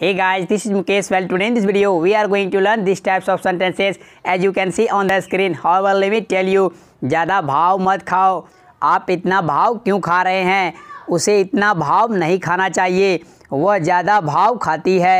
Hey guys, this is Mukesh. Well, today in this video, we are going to learn these types of sentences as you can see on the screen. However, let me tell you, ज़्यादा भाव मत खाओ आप इतना भाव क्यों खा रहे हैं उसे इतना भाव नहीं खाना चाहिए वह ज़्यादा भाव खाती है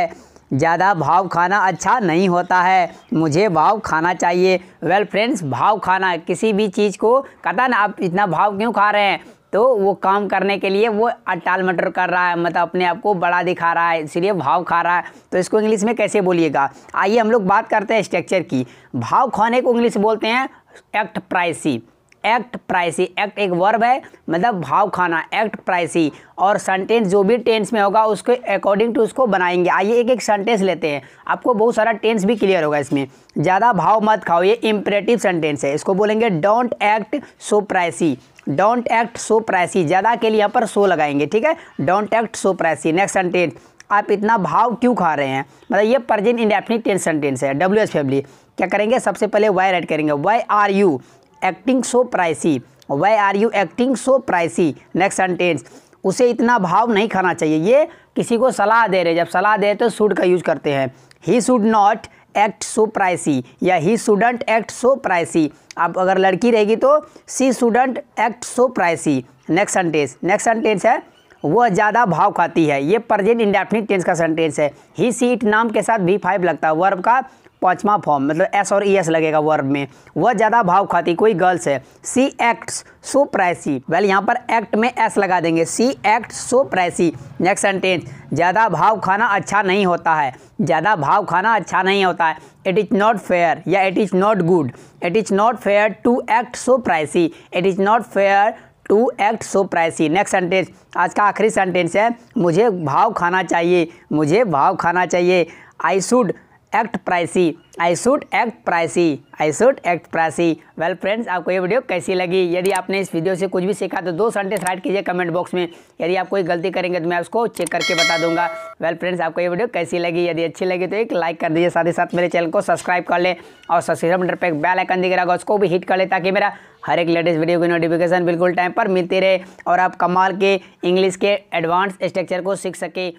ज़्यादा भाव खाना अच्छा नहीं होता है मुझे भाव खाना चाहिए वेल well, फ्रेंड्स भाव खाना किसी भी चीज़ को कहता ना आप इतना भाव क्यों खा रहे हैं तो वो काम करने के लिए वो अटाल मटर कर रहा है मतलब अपने आप को बड़ा दिखा रहा है, इसलिए भाव खा रहा है। तो इसको इंग्लिश में कैसे बोलिएगा? आइए हम लोग बात करते हैं स्ट्रक्चर की। भाव खाने को इंग्लिश बोलते हैं act pricey act pricey act एक वर्ब है मतलब भाव खाना एक्ट प्राइसी और सेंटेंस जो भी टेंस में होगा, उसके अकॉर्डिंग टू उसको बनाएँगे। आइए एक एक सेंटेंस लेते हैं। आपको बहुत सारा टेंस भी क्लियर होगा इसमें। ज़्यादा भाव मत खाओ, ये इम्परेटिव सेंटेंस है। इसको बोलेंगे don't act so pricey don't act so pricey ज़्यादा के लिए यहाँ पर सो लगाएँगे, ठीक है? Don't act so pricey next sentence आप इतना भाव क्यों खा रहे हैं? मतलब ये प्रजेंट इंडेफिनिट टेंस सेंटेंस है डब्ल्यू एस फैमिली क्या करेंगे? सबसे पहले वाई राइट करेंगे। Why are you acting so pricey why are you acting so pricey next sentence उसे इतना भाव नहीं खाना चाहिए। ये किसी को सलाह दे रहे जब सलाह दे तो शुड का यूज़ करते हैं। He should not act so pricey या he shouldn't act so pricey आप अगर लड़की रहेगी तो she shouldn't act so pricey next sentence next sentence है, वह ज़्यादा भाव खाती है। ये प्रजेंट इंडेफिनिट टेंस का सेंटेंस है। ही सीट नाम के साथ भी फाइव लगता है। वर्ब का पाँचवा फॉर्म मतलब एस और ई एस लगेगा वर्ब में। वह ज़्यादा भाव खाती कोई गर्ल्स है। She acts so pricey well यहाँ पर एक्ट में एस लगा देंगे। She act so pricey next sentence ज़्यादा भाव खाना अच्छा नहीं होता है। ज़्यादा भाव खाना अच्छा नहीं होता है। इट इज़ नॉट फेयर या it is not good it is not fair to act so pricey it is not fair to act so pricey next sentence आज का आखिरी सेंटेंस है। मुझे भाव खाना चाहिए। मुझे भाव खाना चाहिए। I should act pricey I should act pricey I should act pricey. Well friends आपको ये वीडियो कैसी लगी? यदि आपने इस वीडियो से कुछ भी सीखा तो दो सेंटेंस राइट कीजिए कमेंट बॉक्स में। यदि आप कोई गलती करेंगे तो मैं उसको चेक करके बता दूँगा। वेल फ्रेंड्स आपको ये वीडियो कैसी लगी? यदि अच्छी लगी तो एक लाइक कर दीजिए। साथ ही साथ मेरे चैनल को सब्सक्राइब कर ले और सब्सक्राइब बटन पर एक बेल आइकन दिख रहा उसको भी हिट कर ले ताकि मेरा हर एक लेटेस्ट वीडियो की नोटिफिकेशन बिल्कुल टाइम पर मिलती रहे और आप कमाल के इंग्लिश के एडवांस स्ट्रक्चर को सीख सके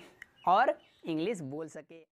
और इंग्लिश बोल सके।